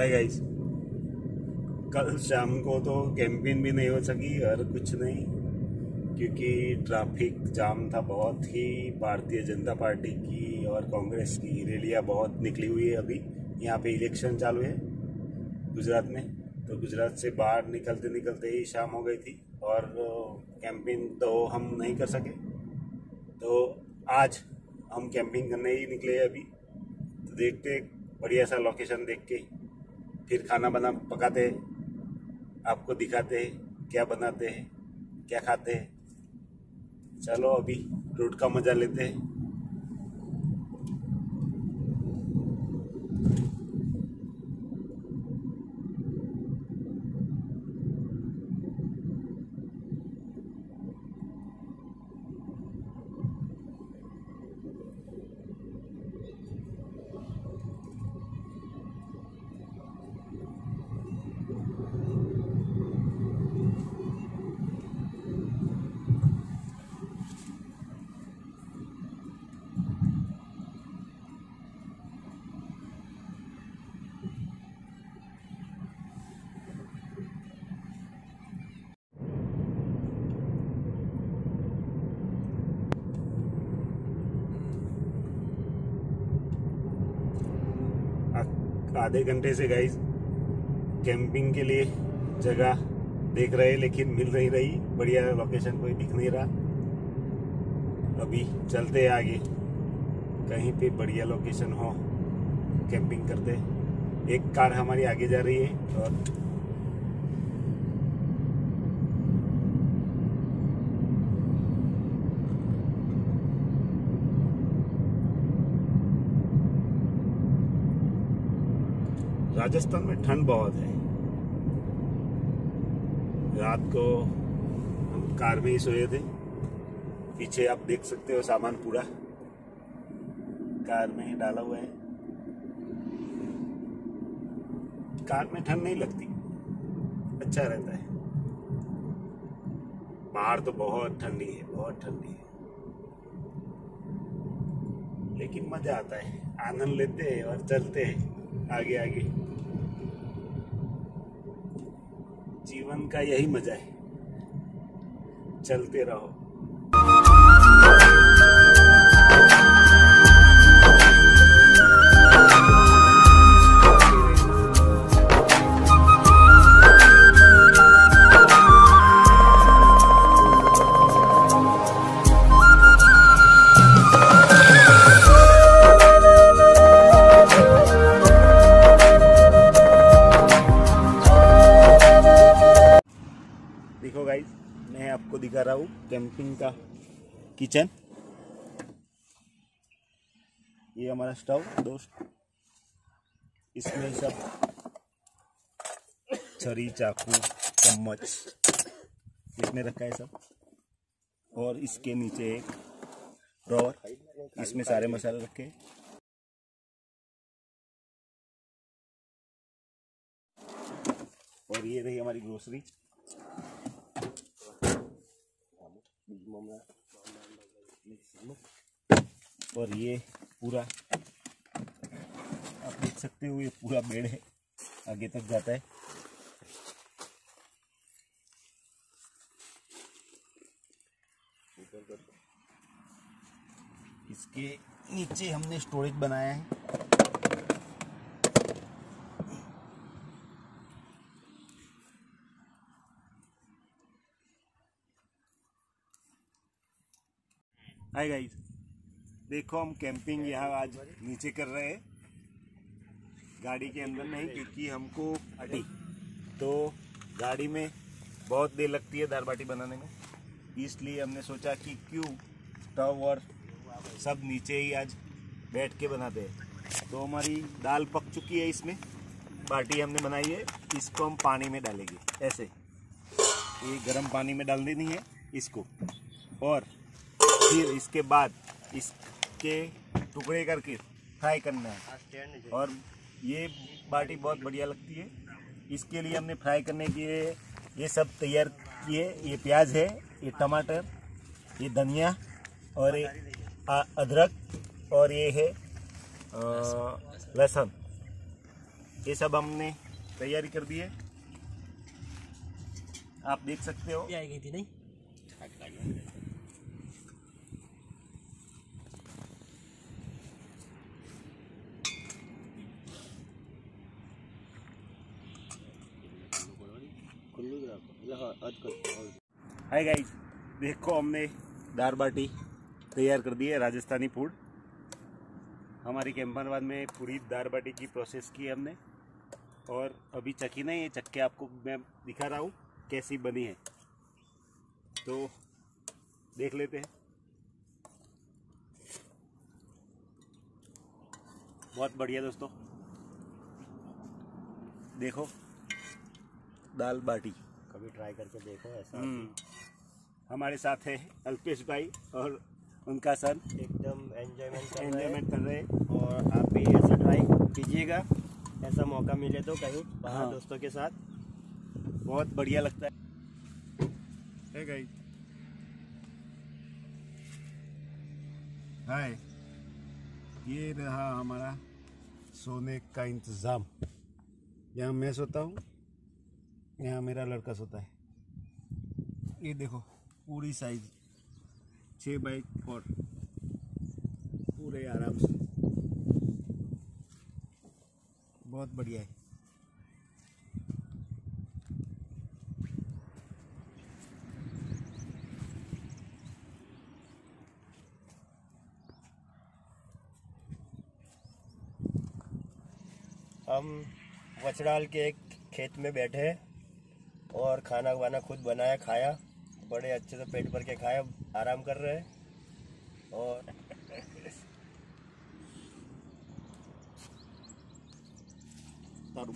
Hi guys कल शाम को तो कैंपेन भी नहीं हो सकी और कुछ नहीं, क्योंकि ट्रैफ़िक जाम था बहुत ही। भारतीय जनता पार्टी की और कांग्रेस की रैलियाँ बहुत निकली हुई है अभी। यहाँ पे इलेक्शन चालू है गुजरात में। तो गुजरात से बाहर निकलते निकलते ही शाम हो गई थी और कैंपेन तो हम नहीं कर सके। तो आज हम कैंपिंग करने ही निकले हैं अभी। तो देखते बढ़िया सा लोकेशन देख के। फिर खाना बना पकाते हैं। आपको दिखाते हैं क्या बनाते हैं, क्या खाते हैं। चलो अभी, रोड का मज़ा लेते हैं। आधे घंटे से गाइस कैंपिंग के लिए जगह देख रहे लेकिन मिल नहीं रही। बढ़िया लोकेशन कोई दिख नहीं रहा। अभी चलते आगे। कहीं पे बढ़िया लोकेशन हो कैंपिंग करते। एक कार हमारी आगे जा रही है और राजस्थान में ठंड बहुत है। रात को हम कार में ही सोए थे। पीछे आप देख सकते हो सामान पूरा। कार में डाला हुआ है। कार में ठंड नहीं लगती। अच्छा रहता है। बाहर तो बहुत ठंडी है, बहुत ठंडी है। लेकिन मज़ा आता है। आनंद लेते हैं और चलते हैं आगे आगे। जीवन का यही मज़ा है। चलते रहो। गाइस मैं आपको दिखा रहा हूँ कैंपिंग का किचन ये हमारा स्टव दोस्त। इसमें सब छरी चाकू, चम्मच इसमें रखा है सब। और इसके नीचे एक ड्रॉवर इसमें सारे मसाले रखे और ये रही हमारी ग्रोसरी और ये पूरा, आप देख सकते हो, ये पूरा बेड है, आगे तक जाता है। इसके नीचे हमने स्टोरेज बनाया है। हाय गाइस देखो, हम कैंपिंग यहाँ आज नीचे कर रहे हैं। गाड़ी के अंदर नहीं, क्योंकि हमको अटी। तो गाड़ी में बहुत देर लगती है दाल बाटी बनाने में। इसलिए हमने सोचा कि क्यों स्टव और सब नीचे ही आज बैठ के बनाते हैं। तो हमारी दाल पक चुकी है इसमें। बाटी हमने बनाई है। इसको हम पानी में डालेंगे। ऐसे। ये गर्म पानी में डाल देनी है इसको। और फिर इसके बाद इसके टुकड़े करके फ्राई करना है। और ये बाटी बहुत बढ़िया लगती है। इसके लिए हमने फ्राई करने के लिए ये सब तैयार किए। ये प्याज है, ये टमाटर, ये धनिया और ये अदरक और ये है लहसुन। ये सब हमने तैयारी कर दी है। आप देख सकते हो। आई गई थी, नहीं? हाय गाइस देखो हमने दाल बाटी तैयार कर दी है राजस्थानी फ़ूड हमारी कैंपनवाद में पूरी दाल बाटी की प्रोसेस की हमने. और अभी चक्की नहीं है चक्के आपको मैं दिखा रहा हूँ कैसी बनी है. तो देख लेते हैं. बहुत बढ़िया दोस्तों. देखो दाल बाटी. कभी ट्राई करके देखो ऐसा हम्म। हमारे साथ है अल्पेश भाई और उनका सन एकदम एंजॉयमेंट कर एंजॉयमेंट कर रहे हैं। और आप भी ऐसा ट्राई कीजिएगा। ऐसा मौका मिले तो कहीं बाहर हाँ। दोस्तों के साथ। बहुत बढ़िया लगता है। है गाइस हाय ये रहा हमारा सोने का इंतज़ाम। यहाँ मैं सोता हूँ। यहाँ मेरा लड़का सोता है। ये देखो, पूरी साइज़ छः बाई फोर पूरे आराम से। बहुत बढ़िया है। हम वचड़ाल के एक खेत में बैठे हैं। और खाना वाना खुद बनाया, खाया। बड़े अच्छे से पेट भर के खाया, आराम कर रहे हैं। और तारू